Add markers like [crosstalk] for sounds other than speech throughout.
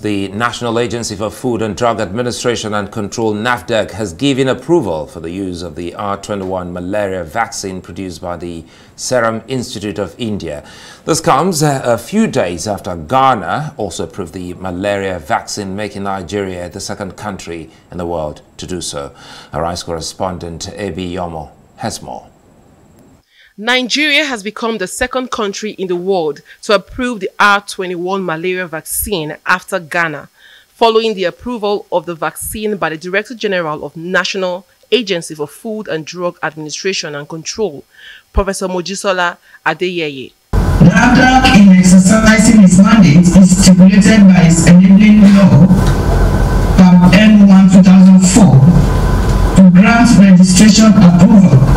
The National Agency for Food and Drug Administration and Control, NAFDAC, has given approval for the use of the R21 malaria vaccine produced by the Serum Institute of India. This comes uh, a few days after Ghana also approved the malaria vaccine, making Nigeria the second country in the world to do so. Arise correspondent A.B. Yomo has more. Nigeria has become the second country in the world to approve the R21 malaria vaccine after Ghana, following the approval of the vaccine by the Director General of National Agency for Food and Drug Administration and Control, Professor Mojisola Adeyeye. NAFDAC, in exercising its mandate, is stipulated by its enabling law, PAB N1 2004, to grant registration approval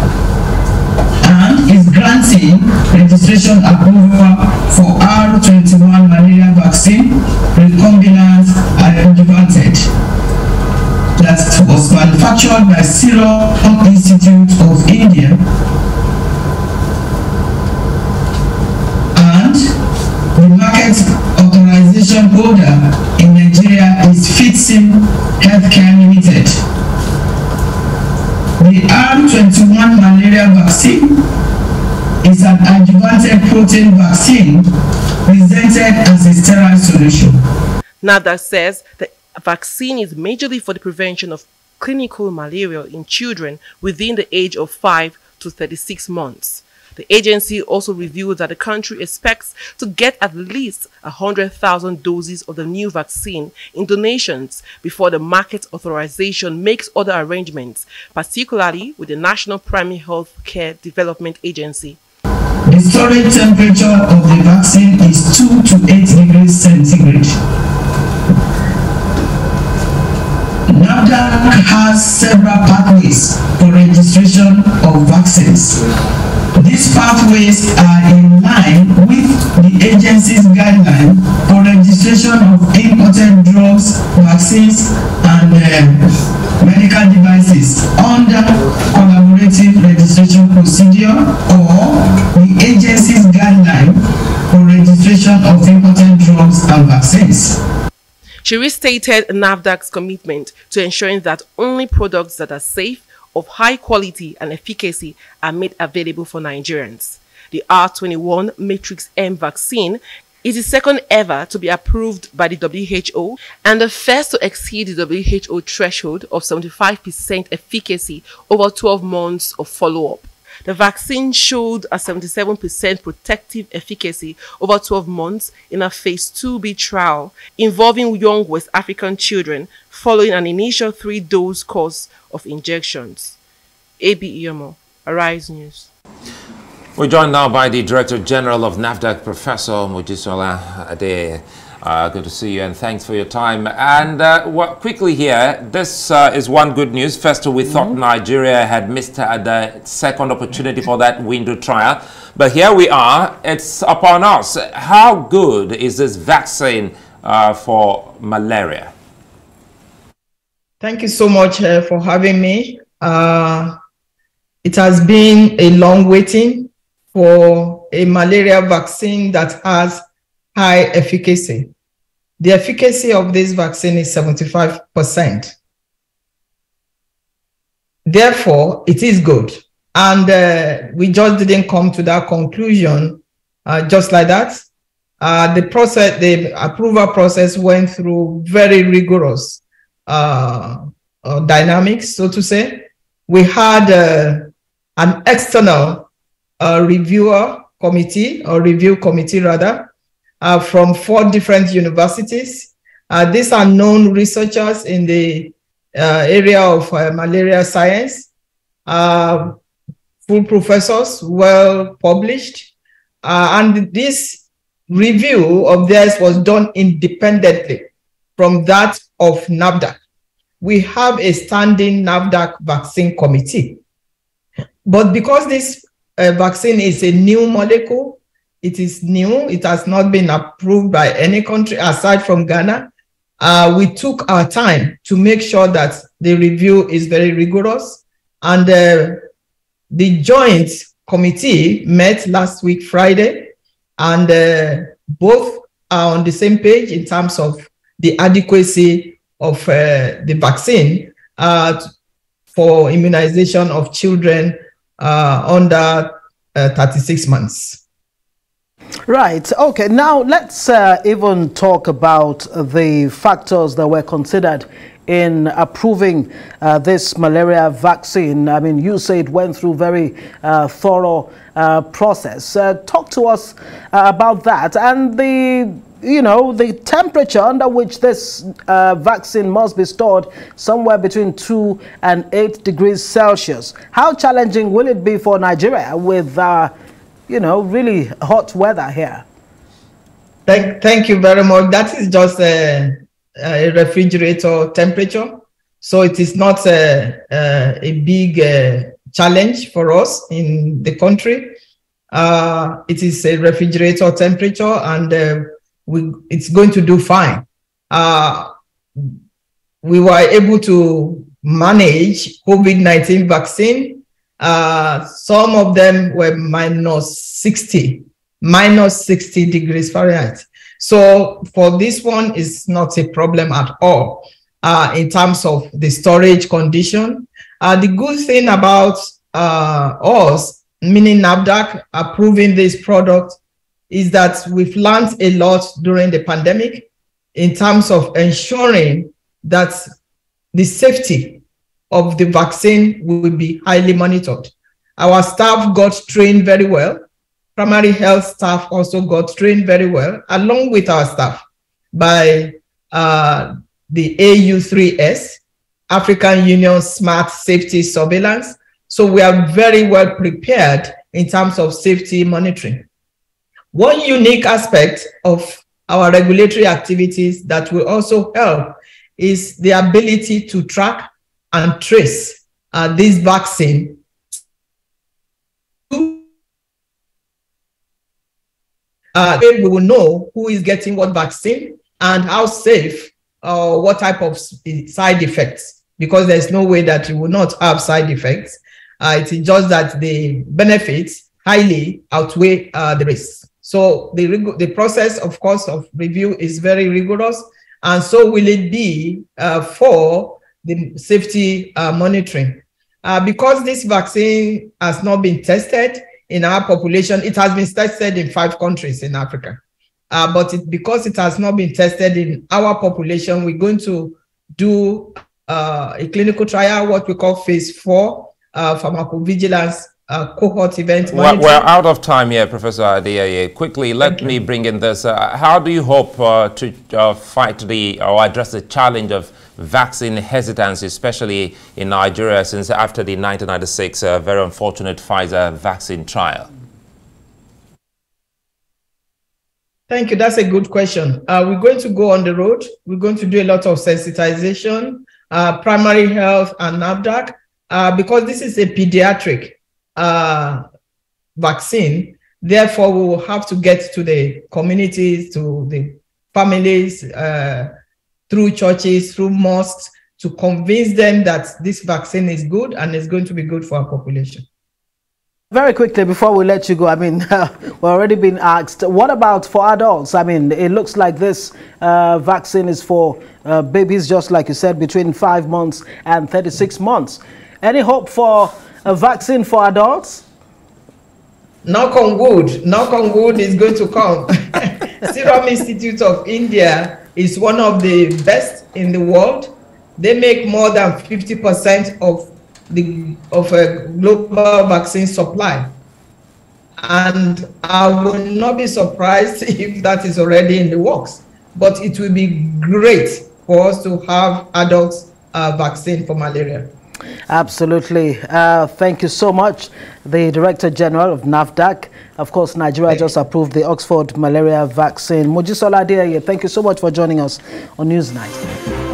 granting registration approval for R21 malaria vaccine recombinant adjuvanted that was manufactured by Serum Institute of India and the market authorization holder in Nigeria is Fitsim Healthcare Limited. The R21 malaria vaccine is an adjuvanted protein vaccine presented as a sterile solution. NAFDAC says the vaccine is majorly for the prevention of clinical malaria in children within the age of 5 to 36 months. The agency also revealed that the country expects to get at least 100,000 doses of the new vaccine in donations before the market authorization makes other arrangements, particularly with the National Primary Health Care Development Agency. The storage temperature of the vaccine is 2 to 8 degrees centigrade. NAFDAC has several pathways for registration of vaccines. These pathways are in line with the agency's guideline for registration of imported drugs, vaccines, and uh, medical devices under She restated NAFDAC's commitment to ensuring that only products that are safe of high quality and efficacy are made available for Nigerians. The R21 Matrix M vaccine is the second ever to be approved by the WHO and the first to exceed the WHO threshold of 75% efficacy over 12 months of follow-up. The vaccine showed a 77% protective efficacy over 12 months in a phase 2B trial involving young West African children following an initial three-dose course of injections. A.B. Arise News. We're joined now by the Director General of NAFDAC, Professor Mojisola Ade. Uh, good to see you and thanks for your time. And uh, well, quickly here, this uh, is one good news. First, we mm -hmm. thought. Nigeria had missed the second opportunity for that window trial. But here we are. It's upon us. How good is this vaccine uh, for malaria? Thank you so much uh, for having me. Uh, it has been a long waiting for a malaria vaccine that has high efficacy. The efficacy of this vaccine is 75%. Therefore, it is good. And uh, we just didn't come to that conclusion uh, just like that. Uh, the process, the approval process went through very rigorous uh, uh, dynamics, so to say. We had uh, an external reviewer committee or review committee rather uh, from four different universities. Uh, these are known researchers in the uh, area of uh, malaria science, uh, full professors, well published. Uh, and this review of theirs was done independently from that of NAFDAC. We have a standing NAFDAC vaccine committee. But because this vaccine is a new molecule, it is new. It has not been approved by any country aside from Ghana. Uh, we took our time to make sure that the review is very rigorous. And uh, the joint committee met last week, Friday, and uh, both are on the same page in terms of the adequacy of uh, the vaccine uh, for immunization of children uh, under uh, 36 months. Right. Okay. Now let's uh, even talk about the factors that were considered in approving uh, this malaria vaccine. I mean, you say it went through very uh, thorough uh, process. Uh, talk to us uh, about that and the you know, the temperature under which this uh, vaccine must be stored somewhere between 2 and 8 degrees Celsius. How challenging will it be for Nigeria with, you know, really hot weather here? Thank, thank you very much. That is just a, a refrigerator temperature. So it is not a, a, a big uh, challenge for us in the country. Uh, it is a refrigerator temperature and uh, we, it's going to do fine. Uh, we were able to manage COVID-19 vaccine. Uh, some of them were minus 60, minus 60 degrees Fahrenheit. So for this one, it's not a problem at all uh, in terms of the storage condition. Uh, the good thing about uh, us, meaning NAFDAC, approving this product is that we've learned a lot during the pandemic in terms of ensuring that the safety of the vaccine will be highly monitored. Our staff got trained very well primary health staff also got trained very well, along with our staff, by uh, the AU3S, African Union Smart Safety Surveillance. So we are very well prepared in terms of safety monitoring. One unique aspect of our regulatory activities that will also help is the ability to track and trace uh, this vaccine uh, we will know who is getting what vaccine and how safe or uh, what type of side effects, because there's no way that you will not have side effects. Uh, it is just that the benefits highly outweigh uh, the risks. So the, the process, of course, of review is very rigorous, and so will it be uh, for the safety uh, monitoring. Uh, because this vaccine has not been tested, in our population. It has been tested in five countries in Africa. Uh, but it, because it has not been tested in our population, we're going to do uh, a clinical trial, what we call phase four uh, pharmacovigilance uh, cohort event. We're, we're, out of time here, Professor Adeyeye. Quickly, let me bring in this. Uh, how do you hope uh, to uh, fight the or address the challenge of vaccine hesitancy, especially in Nigeria, since after the 1996 uh, very unfortunate Pfizer vaccine trial? Thank you. That's a good question. Uh, we're going to go on the road. We're going to do a lot of sensitization, primary health and NAFDAC, because this is a pediatric uh, vaccine. Therefore, we will have to get to the communities, to the families, uh, through churches, through mosques, to convince them that this vaccine is good and is going to be good for our population. Very quickly, before we let you go, I mean, [laughs] uh, we've already been asked, what about for adults? I mean, it looks like this uh, vaccine is for uh, babies, just like you said, between five months and 36 months. Any hope for a vaccine for adults? Knock on wood. Knock on wood is going to come. [laughs] Serum Institute of India is one of the best in the world. They make more than 50% of the of a global vaccine supply. And I will not be surprised [laughs] if that is already in the works. But it will be great for us to have adults uh, vaccine for malaria. Absolutely. Uh, thank you so much, the Director General of NAFDAC. Of course, Nigeria just approved the Oxford malaria vaccine. Mojisola Adeyeye, thank you so much for joining us on Newsnight.